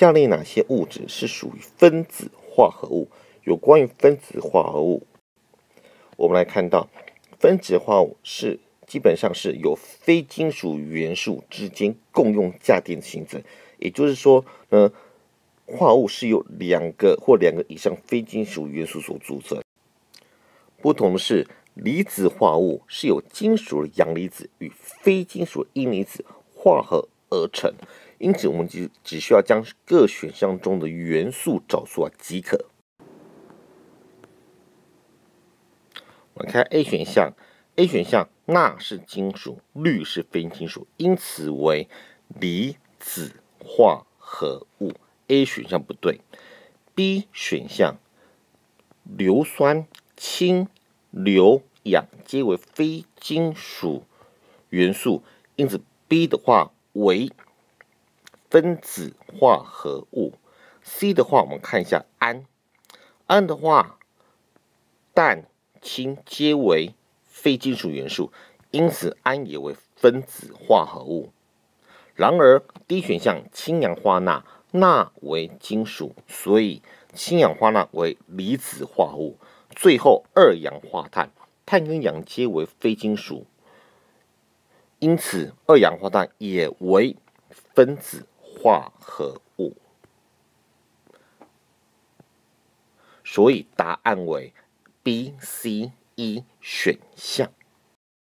下列哪些物质是属于分子化合物？有关于分子化合物，我们来看到，分子化合物是基本上是由非金属元素之间共用价电形成，也就是说呢，化合物是由两个或两个以上非金属元素所组成。不同的是，离子化合物是由金属的阳离子与非金属的阴离子化合而成。因此，我们只只需要将各选项中的元素找出来即可。我们看 A 选项，A 选项钠是金属，氯是非金属，因此为离子化合物。A 选项不对。B 选项硫酸、氢、硫、氧皆为非金属元素，因此 B 的话为。分子化合物，C 的话，我们看一下氨，氨的话，氮、氢皆为非金属元素，因此氨也为分子化合物。然而 D 选项氢氧化钠，钠为金属，所以氢氧化钠为离子化合物。最后二氧化碳，碳跟氧皆为非金属，因此二氧化碳也为分子。化合物，所以答案为 B、C、E 选项。